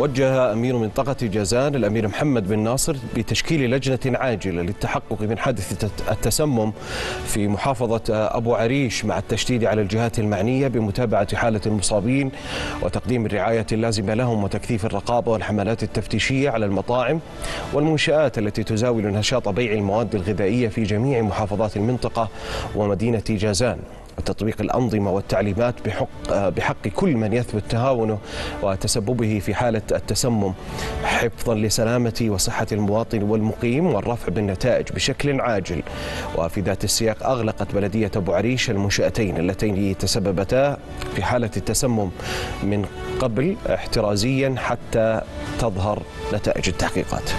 وجه أمير منطقة جازان الأمير محمد بن ناصر بتشكيل لجنة عاجلة للتحقق من حادث التسمم في محافظة أبو عريش مع التشديد على الجهات المعنية بمتابعة حالة المصابين وتقديم الرعاية اللازمة لهم وتكثيف الرقابة والحملات التفتيشية على المطاعم والمنشآت التي تزاول نشاط بيع المواد الغذائية في جميع محافظات المنطقة ومدينة جازان. وتطبيق الأنظمة والتعليمات بحق, بحق كل من يثبت تهاونه وتسببه في حالة التسمم حفظا لسلامة وصحة المواطن والمقيم والرفع بالنتائج بشكل عاجل. وفي ذات السياق أغلقت بلدية أبو عريش المنشأتين اللتين تسببتا في حالة التسمم من قبل احترازيا حتى تظهر نتائج التحقيقات.